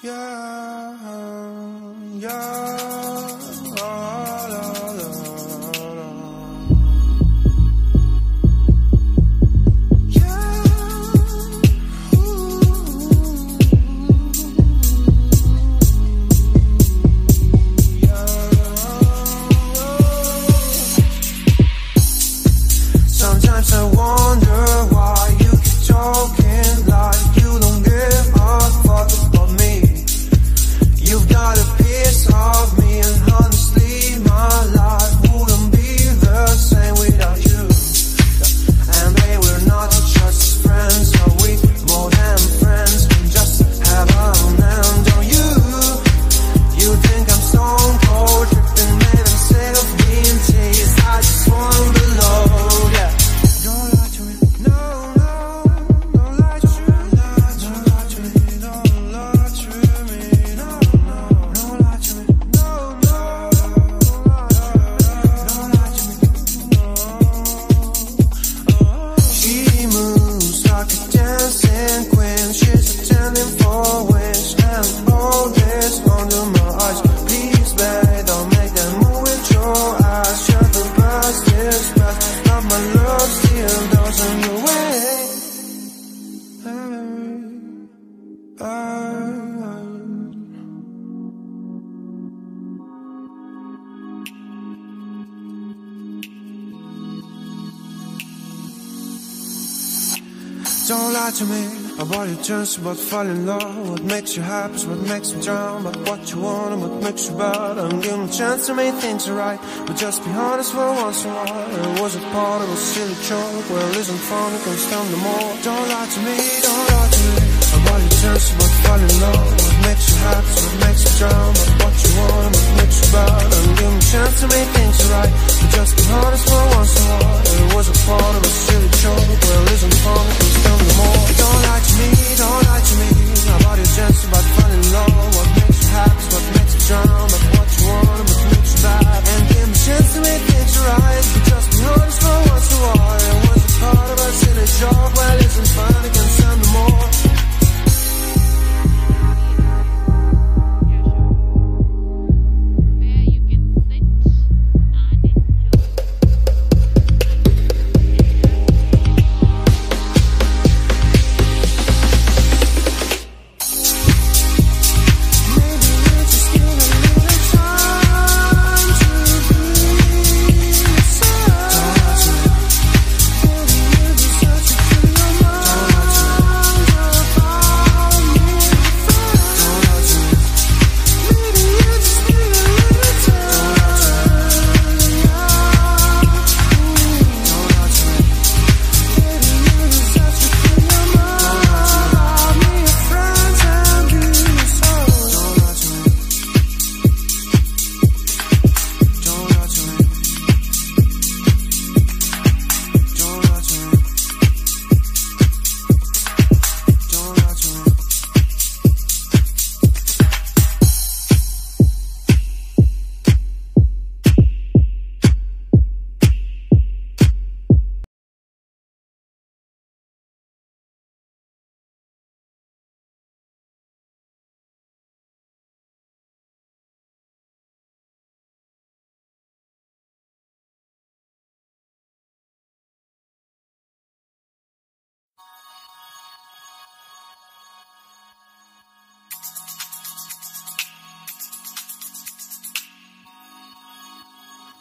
Yeah. Don't lie to me about your chance about falling in love. What makes you happy is what makes you drown. But what you want and what makes you bad. I'm giving a chance to make things right. But just be honest for once in a while. It was a part of a silly joke. Well, isn't fun, it can stand no more. Don't lie to me, don't lie to me about your chance about falling in love. What makes you is what makes you drown. But what you want what makes you bad. I'm giving a chance to make things right. But just be honest for once in a while. It was a part of a silly joke. Well, isn't fun, it stand no more.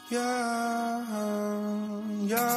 Yeah, yeah,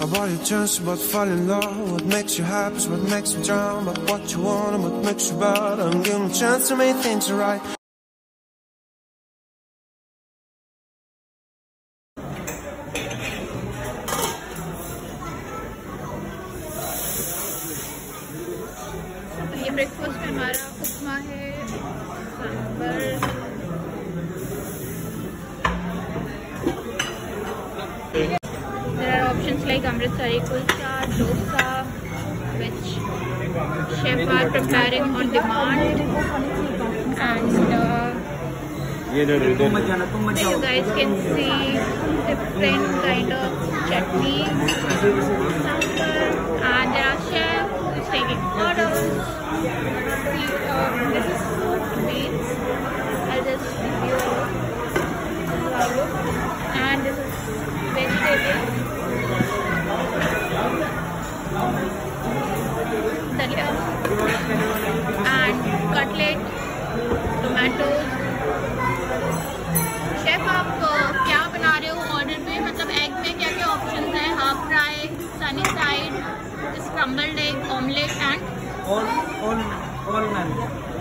about your chance about falling in love. What makes you happy is what makes you drown. But what you want and what makes you bad. I'm giving a chance to make things right. ये breakfast में हमारा उपमा है sambar Options like Amritsari kulcha, dosa, which chef are preparing on demand, and uh, so you guys can see different kind of chutneys, tomatoes, chef आप क्या बना रहे हो order पे मतलब एग में क्या क्या ऑप्शन हैं? Half fry sunny side scrambled egg omelette and all all all ma'am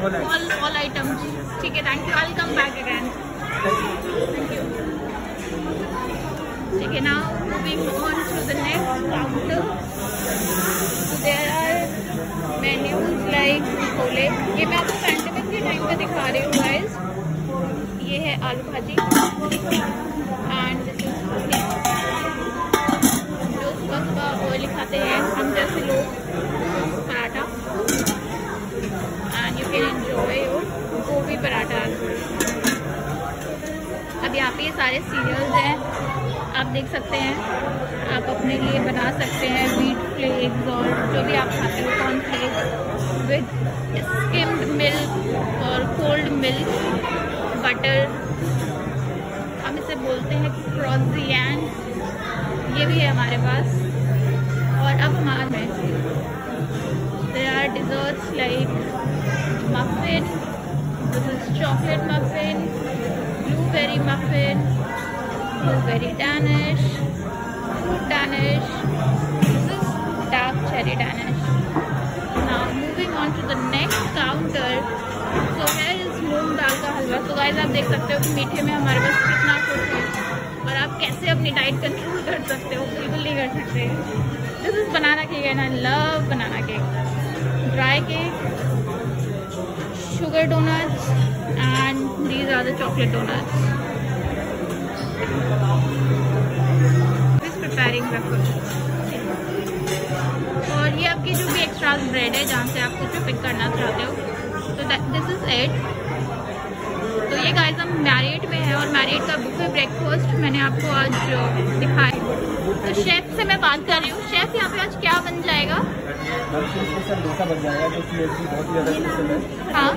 all all all items ठीक है thank you I come back again thank you ठीक है now moving on to the next counter there are menus like chole ये मैं आपको pandemic के time पे दिखा रही हूँ गाइस ये है आलू भाजी एंड जो सुबह सुबह ऑयल खाते हैं, हम जैसे लोग, paratha. And you can enjoy gobhi paratha अब यहाँ पे ये सारे सीरियल्स हैं। आप देख सकते हैं, आप अपने लिए बना सकते हैं वीट फ्लेक्स और जो भी आप खाते हो corn flakes with skimmed milk और कोल्ड मिल्क बटर इसे बोलते हैं क्रॉजियन ये भी है हमारे पास. और अब हमारे में there are desserts like muffin chocolate muffin blueberry muffin blueberry danish fruit danish dark cherry danish moving on to the next counter. So, here is moong dal का हलवा तो गाइस आप देख सकते हो कि मीठे में हमारे पास कैसे अपनी डाइट कंट्रोल कर सकते हो? बिल्कुल नहीं कर सकते। This is banana cake and I love banana cake dry cake sugar donuts, and these are the chocolate donuts. Is preparing breakfast और ये आपकी जो भी एक्स्ट्रा ब्रेड है, जहाँ से आप कुछ पिक करना चाहते हो तो दिस इज़ इट ये गाइस हम मैरिट में हैं और मैरिट का बुफे ब्रेकफास्ट मैंने आपको आज दिखाया। तो शेफ से मैं बात कर रही हूँ। शेफ यहाँ पे आज क्या बन जाएगा? डोसा बन जाएगा जो बहुत ही ज़्यादा स्पेशल है। हाँ।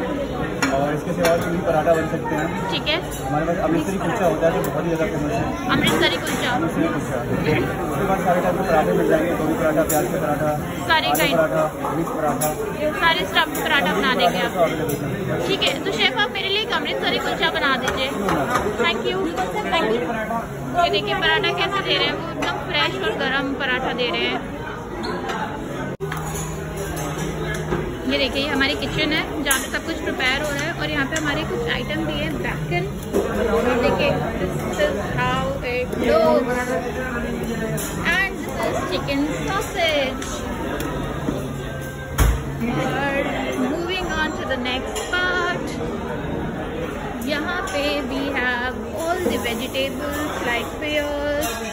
और इसके सिवा भी पराठा बन सकते हैं। ठीक है। हमारे पास अमृतसरी कुल्चा होता है जो बहुत ही ज़्यादा फ़ेमस है। अमृतसरी कुलचा। अमृतसरी कुल्चा। उसके बाद सारे टाइप के पराठे मिल जाएँगे गोभी पराठा प्याज का पराठा सारे पराठा मिक्स पराठा। सारे स्टफ़ पराठा बना देंगे आप। ठीक है तो शेफ आप मेरे लिए एक अमृतसरी कुलचा बना दीजिए। थैंक यू थैंक यू ये देखिए पराठा कैसे दे रहे हैं वो? एकदम फ्रेश और गर्म पराठा दे रहे हैं। ये देखिए हमारी किचन है जहाँ पे सब कुछ प्रिपेयर हो रहा है और यहाँ पे हमारे कुछ आइटम भी है बैकन देखिए नेक्स्ट पार्ट यहाँ पे we have all the vegetables like pears,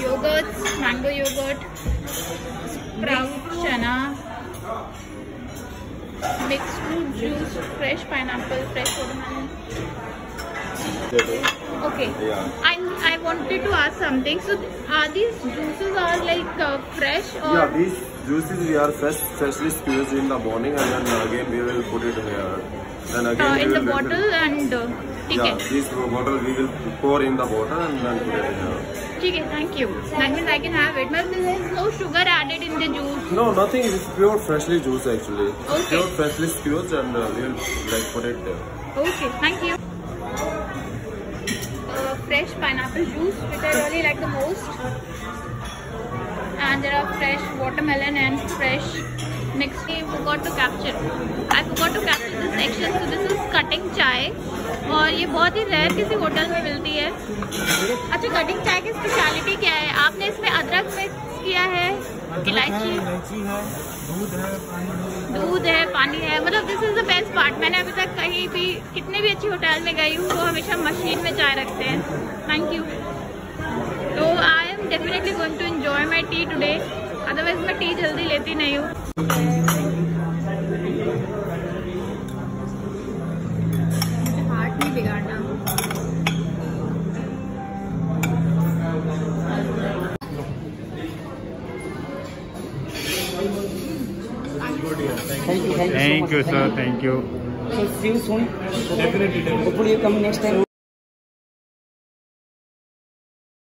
Yogurt, mango yogurt, sprout, chana, mixed fruit juice, fresh pineapple, fresh watermelon. Okay. I I wanted to ask something. So are these juices all like uh, fresh or? Yeah, these juices we are fresh, freshly squeezed in the morning, and then again we will put it here. Then uh, again uh, in the bottle and. Uh, yeah, this bottle we will pour in the water and then put it here. ठीक है thank you that means I can have it but there is no sugar added in the juice No, nothing. It's pure freshly juice actually. Okay. Pure freshly squeezed and uh, we will like put it there. okay thank you uh, fresh pineapple juice which I really like the most and there are fresh watermelon and fresh mixed I forgot to capture. I forgot to capture this section. So this is cutting chai. और ये बहुत ही rare किसी hotel में मिलती है। अच्छा cutting चाय की स्पेशलिटी क्या है? आपने इसमें अदरक मिक्स किया है? इलायची? इलायची है दूध है पानी है। दूध है पानी है। मतलब this is the best part मैंने अभी तक कहीं भी कितने भी अच्छी होटल में गई हूँ वो हमेशा मशीन में चाय रखते हैं। थैंक यू तो I am definitely going to enjoy my tea today otherwise मैं टी जल्दी लेती नहीं हूँ। Thank you sir thank you so see definitely come next time